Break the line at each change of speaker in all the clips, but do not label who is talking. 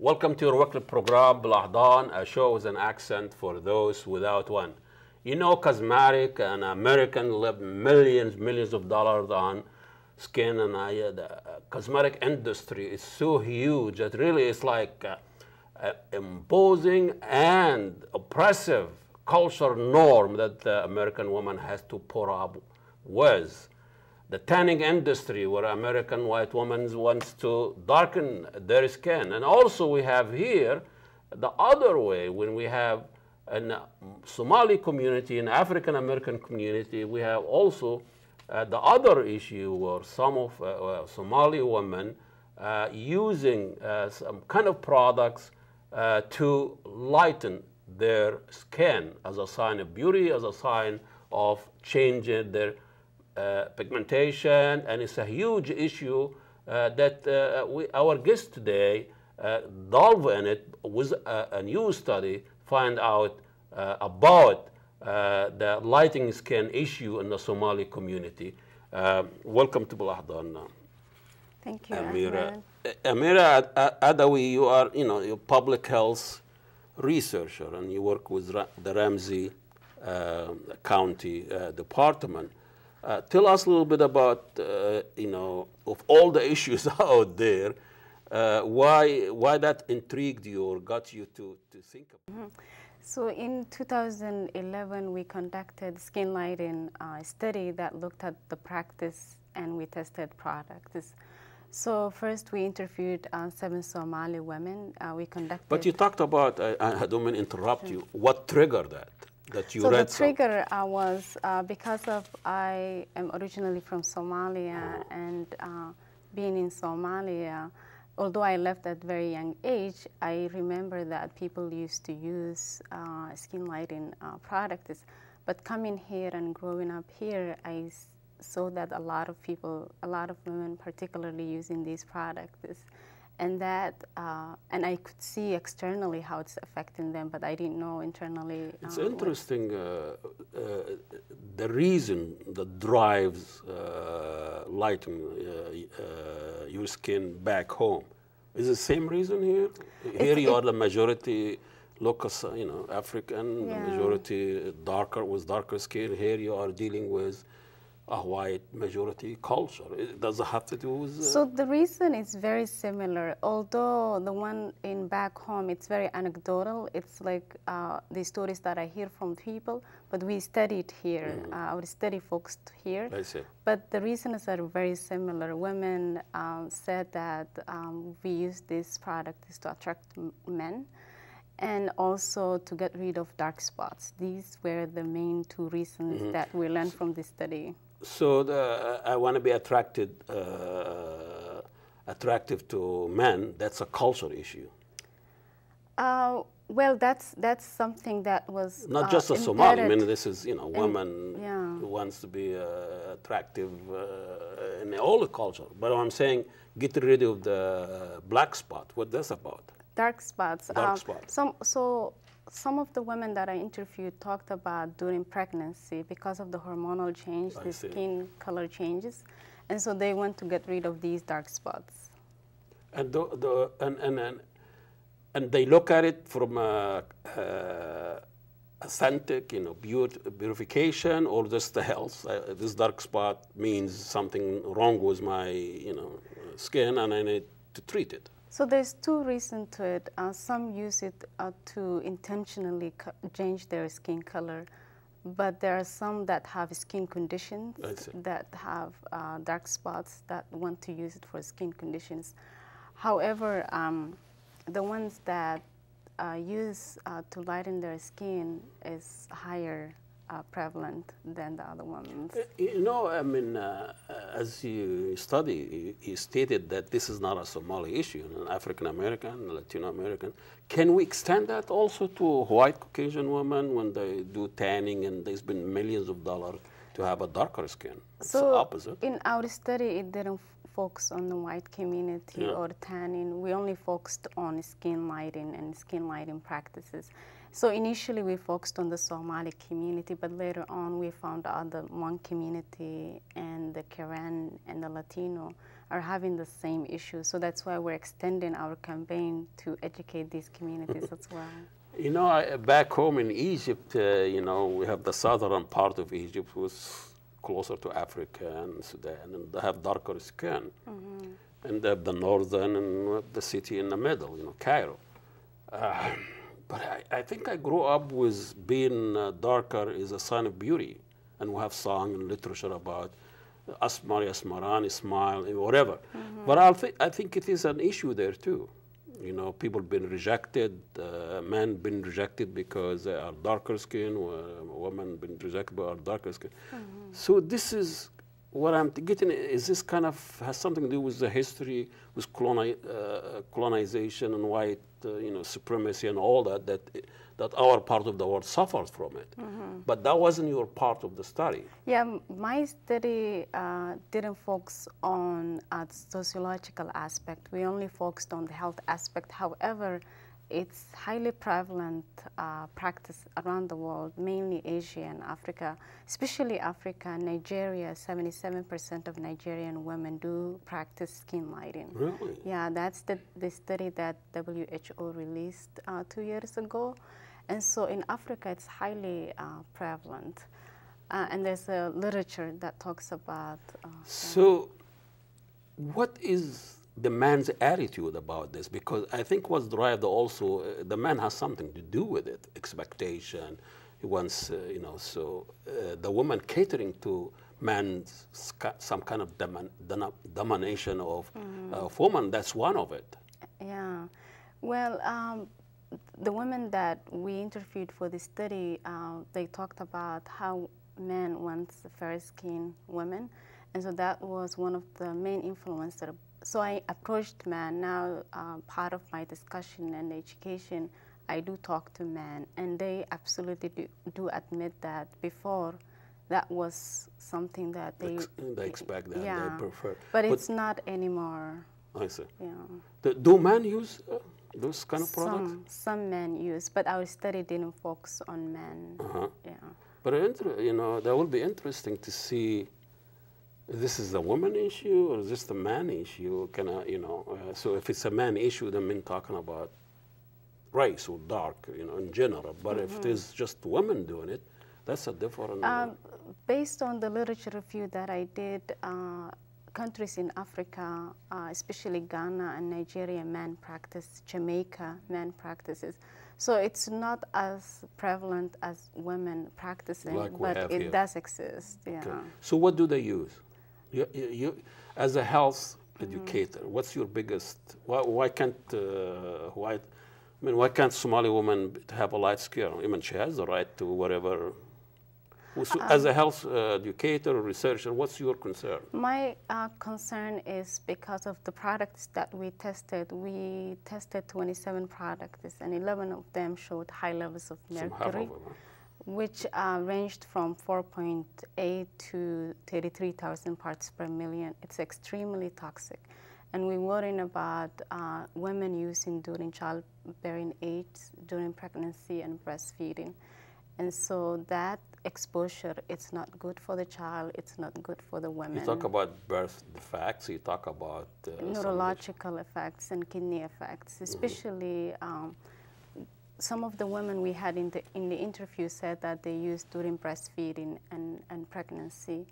Welcome to your weekly program, BelAhdan, a show with an accent for those without one. You know, cosmetic and American live millions, millions of dollars on skin, and uh, the uh, cosmetic industry is so huge that really it's like uh, uh, imposing and oppressive culture norm that the American woman has to put up with. The tanning industry, where American white women wants to darken their skin, and also we have here the other way when we have in Somali community, in African American community, we have also uh, the other issue where some of uh, uh Somali women uh, using uh, some kind of products uh, to lighten their skin as a sign of beauty, as a sign of changing their pigmentation, and it's a huge issue that we, our guest today delve in it with a, a new study find out uh, about uh, the lighting skin issue in the Somali community. Uh, welcome to BelAhdan.
Thank you,
Amira. Amira Adawe, you are, you know, a public health researcher and you work with the Ramsey uh, County uh, Department. Uh, tell us a little bit about, you know, of all the issues out there, uh, why why that intrigued you or got you to to think about? Mm -hmm.
So in 2011, we conducted skin lighting uh, study that looked at the practice and we tested products. So first we interviewed uh, seven Somali women. Uh, we conducted.
But you talked about. I don't mean interrupt you. What triggered that? That you
so
read.
the trigger uh, was uh, because of I am originally from Somalia oh. and uh, being in Somalia although I left at very young age, I remember that people used to use uh, skin lighting uh, products. But coming here and growing up here, I saw that a lot of people, a lot of women particularly using these products and that uh, and I could see externally how it's affecting them, but I didn't know internally.
It's uh, interesting uh, uh the reason that drives uh, lighting uh, your skin back home. Is the same reason here? Here it's, you are the majority local, you know, African, yeah. the majority darker with darker skin. Here you are dealing with a white majority culture. It does it have to do with? Uh,
so the reason is very similar. Although the one in back home, it's very anecdotal. It's like uh, the stories that I hear from people, but we studied here. Mm. Uh, our study focused here.
I see.
But the reasons are very similar. Women um, said that um, we use this product to attract men and also to get rid of dark spots. These were the main two reasons mm -hmm. that we learned from this study
so the, I want to be attracted, uh, attractive to men. That's a cultural issue.
Uh, well, that's that's something that was
not uh, just a Somali. I mean, this is you know, woman yeah. who wants to be uh, attractive uh, in all the culture. But I'm saying, get rid of the black spot. What that's about?
Dark spots.
Dark um, spots.
Some so some of the women that I interviewed talked about during pregnancy because of the hormonal change, I the see. skin color changes, and so they want to get rid of these dark spots.
And the, the and, and and and they look at it from a, uh, aesthetic, you know, beautification, or just the health. Uh, this dark spot means something wrong with my, you know, skin, and I need to treat it.
So there's two reasons to it. Uh, some use it uh, to intentionally change their skin color, but there are some that have skin conditions that have uh, dark spots that want to use it for skin conditions. However, um, the ones that uh, use uh, to lighten their skin is higher uh, prevalent than the other ones? Uh,
you know, I mean, uh, as you study, you stated that this is not a Somali issue, an African American, Latino American. Can we extend that also to white Caucasian women when they do tanning and there's been millions of dollars to have a darker skin? It's
so
opposite.
in our study, it didn't focus on the white community yeah. or tanning. We only focused on skin lighting and skin lighting practices. So initially we focused on the Somali community, but later on we found out the Hmong community and the Karen and the Latino are having the same issues. So that's why we're extending our campaign to educate these communities as well.
You know, I, back home in Egypt, uh, you know, we have the southern part of Egypt which was closer to Africa and Sudan, and they have darker skin. Mm-hmm. And they have the northern and the city in the middle, you know, Cairo. Uh, but I, I, think I grew up with being uh, darker is a sign of beauty. And we have song and literature about Asmar, Asmarani, smile, whatever. Mm-hmm. But I, th- I think it is an issue there too. You know, people been rejected, uh, men been rejected because they are darker skin, women been rejected by darker skin. Mm-hmm. So this is what I'm getting. Is this kind of has something to do with the history, with coloni- uh, colonization and white, uh, you know, supremacy and all that that that our part of the world suffers from it. Mm-hmm. But that wasn't your part of the study.
Yeah, my study uh, didn't focus on a sociological aspect. We only focused on the health aspect. However, it's highly prevalent uh, practice around the world, mainly Asia and Africa, especially Africa. Nigeria, 77% of Nigerian women do practice skin lighting.
Really?
Yeah, that's the, the study that WHO released uh, two years ago. And so in Africa, it's highly uh, prevalent. Uh, and there's a literature that talks about. Uh,
so, what is the man's attitude about this? Because I think what's driving also, uh, the man has something to do with it, expectation. He wants, uh, you know, so uh, the woman catering to man's some kind of domination of, mm. of woman, that's one of it.
Yeah. Well, um, the women that we interviewed for the study, uh, they talked about how men want fair-skinned women, and so that was one of the main influences. So I approached men. Now, uh, part of my discussion and education, I do talk to men, and they absolutely do, do admit that before that was something that they
they expect that yeah, they prefer.
But, but it's not anymore.
I see.
Yeah.
The, do men use? Uh, those kind of products?
Some, some men use, but our study didn't focus on men.
Uh-huh.
Yeah.
But you know, that will be interesting to see. This is a woman issue or is this the man issue? Can I, you know, uh, so if it's a man issue, then mean talking about race or dark, you know, in general. But mm-hmm. if it mm-hmm. just women doing it, that's a different. Um,
based on the literature review that I did, uh, countries in Africa, uh, especially Ghana and Nigeria, men practice, Jamaica, men practices. So it's not as prevalent as women practicing,
like
but it
here.
does exist. Yeah. Okay.
So what do they use? You, you, as a health educator, mm-hmm. what's your biggest? Why, why can't uh, white? I mean, why can't Somali woman have a light skin? I mean, she has the right to whatever so as a health uh, educator or researcher, what's your concern?
My uh, concern is because of the products that we tested. We tested 27 products, and 11 of them showed high levels of mercury, which uh, ranged from 4.8 to 33,000 parts per million. It's extremely toxic. And we're worrying about uh, women using during childbearing age, during pregnancy and breastfeeding. And so that exposure, it's not good for the child, it's not good for the women.
You talk about birth defects, you talk about
uh, neurological effects and kidney effects, mm-hmm. especially mm-hmm. um, some of the women we had in the, in the interview said that they used during breastfeeding and, and pregnancy.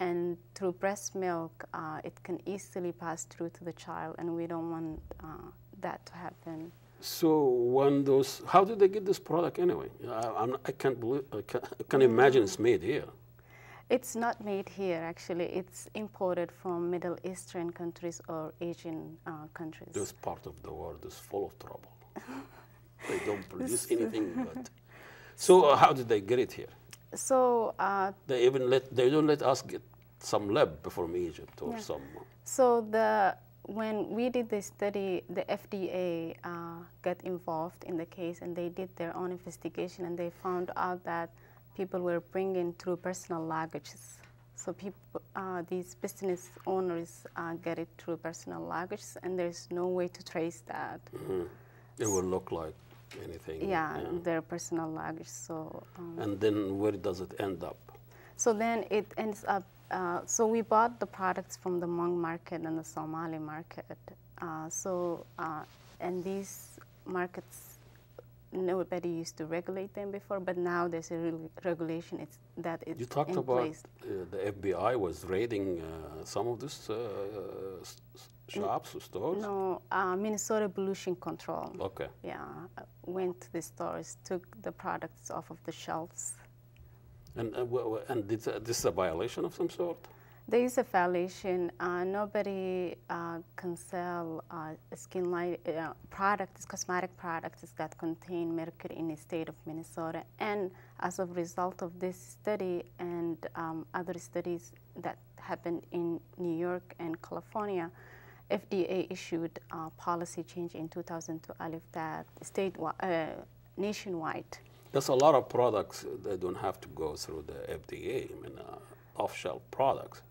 And through breast milk, uh, it can easily pass through to the child, and we don't want uh, that to happen.
So when those, how did they get this product anyway? I, I can't believe, I can, I can imagine it's made here.
It's not made here, actually. It's imported from Middle Eastern countries or Asian uh, countries.
This part of the world is full of trouble. they don't produce anything but. So uh, how did they get it here?
So uh,
they even let they don't let us get some lab from Egypt or yeah. some.
So the when we did this study, the FDA uh, got involved in the case and they did their own investigation and they found out that people were bringing through personal luggages. So people, uh, these business owners uh, get it through personal luggage and there's no way to trace that.
Mm -hmm. It will look like anything.
Yeah, their personal luggage. So. Um,
And then where does it end up?
so then it ends up. Uh, so we bought the products from the Hmong market and the Somali market. Uh, so uh, and these markets, nobody used to regulate them before, but now there's a reg- regulation. It's that it's
You talked about uh, the FBI was raiding uh, some of these uh, s- s- shops or stores.
No, uh, Minnesota Pollution Control.
Okay.
Yeah, uh, went to the stores, took the products off of the shelves.
And uh, and did, uh, this is a violation of some sort?
There is a violation. Uh, nobody uh, can sell uh, skin light uh, products, cosmetic products that contain mercury in the state of Minnesota. And as a result of this study and um, other studies that happened in New York and California, FDA issued a policy change in 2002 Alif that state uh, nationwide.
There's a lot of products that don't have to go through the FDA. I mean, uh, off-shelf products.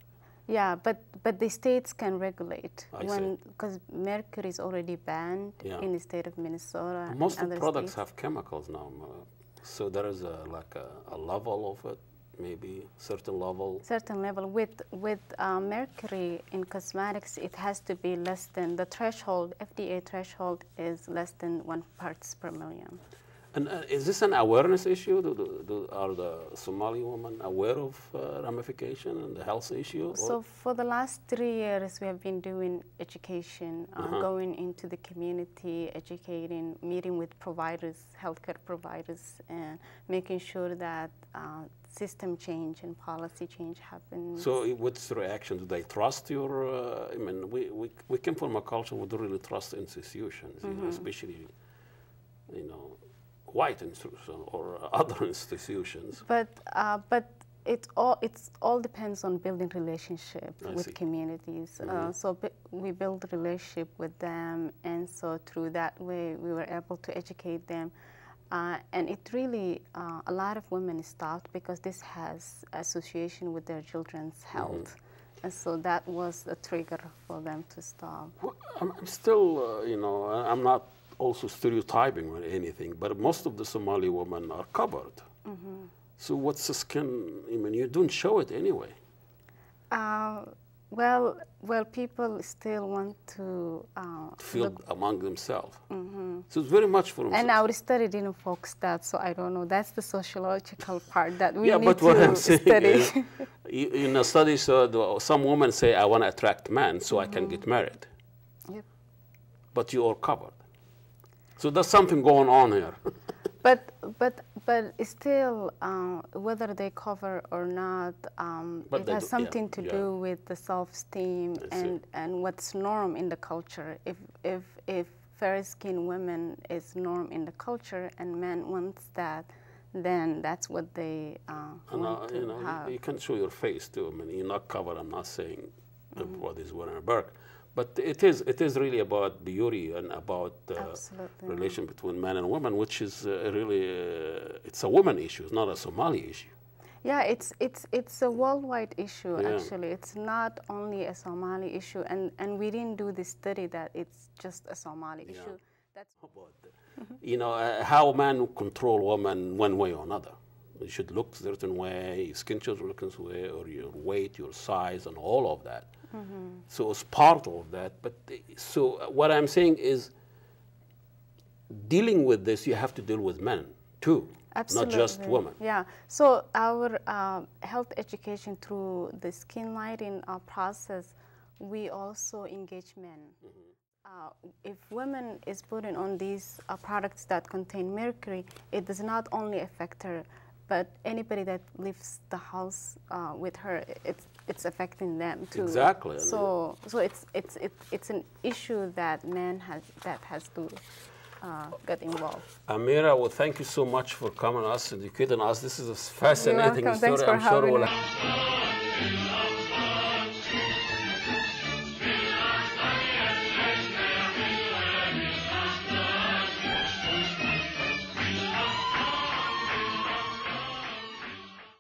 Yeah, but but the states can regulate
I see.
when because mercury is already banned
Yeah.
in the state of Minnesota. and
Most of the products
states.
have chemicals now, so there is a, like a, a level of it, maybe certain level.
certain level with with uh, mercury in cosmetics. It has to be less than the threshold. FDA threshold is less than one parts per million.
And uh, is this an awareness issue? Do, do, do, are the Somali women aware of uh, ramification and the health issue?
So for the last three years, we have been doing education, uh,
Uh-huh.
going into the community, educating, meeting with providers, healthcare providers, and making sure that uh, system change and policy change happens.
So what's the reaction? Do they trust your, uh, I mean, we, we, we came from a culture we don't really trust institutions,
Mm-hmm.
know, especially, you know, white institutions or other institutions.
But uh, but it all it's all depends on building relationship
I
with
see.
communities. Uh,
Mhm.
so b- we build relationship with them, and so through that way we were able to educate them. Uh, and it really uh, a lot of women stopped because this has association with their children's health, and so that was a trigger for them to stop.
Well, I'm, I'm still, uh, you know, I'm not also stereotyping or anything, but most of the Somali women are covered.
Mm-hmm.
So what's the skin? I mean, you don't show it anyway.
Well, well, people still want to uh,
Feel
look
among themselves. So it's very much for
And
themselves.
our study didn't focus that, so I don't know. That's the sociological part that we
yeah,
need
but
to
what I'm saying
study.
is, you- in a study, so the, some women say, "I want to attract men, so I
Mm-hmm.
can get married,"
Yep.
but you are covered. So there's something going on here.
But but but still, uh, whether they cover or not, um, it has
do- yeah,
something to
yeah.
do with the self-esteem
I
and and what's norm in the culture. If if if fair-skinned women is norm in the culture and men wants that, then that's what they uh, want
uh,
to
you know,
have.
you can show your face too. I mean, you're not covered. I'm not saying
Mm-hmm.
everybody's wearing a burqa, but it is it is really about beauty and about uh, relation between men and women, which is uh, really uh, it's a woman issue. It's not a Somali issue.
Yeah, it's it's it's a worldwide issue
Yeah.
actually. It's not only a Somali issue, and and we didn't do the study that it's just a Somali issue. That's
How about that? You know, uh, how men control women one way or another. You should look a certain way, your skin should look a certain way, or your weight, your size, and all of that. So it's part of that. But so what I'm saying is, dealing with this, you have to deal with men too,
absolutely
not just women.
Yeah. So our uh, health education through the skin lighting uh, process, we also engage men. Uh, if women is putting on these uh, products that contain mercury, it does not only affect her, but anybody that leaves the house uh, with her, it's it's affecting them too.
Exactly,
So so it's it's it's it's an issue that men has that has to uh, get involved.
Amira, well, thank you so much for coming us and educating us. This is a fascinating story. I'm sure we'll.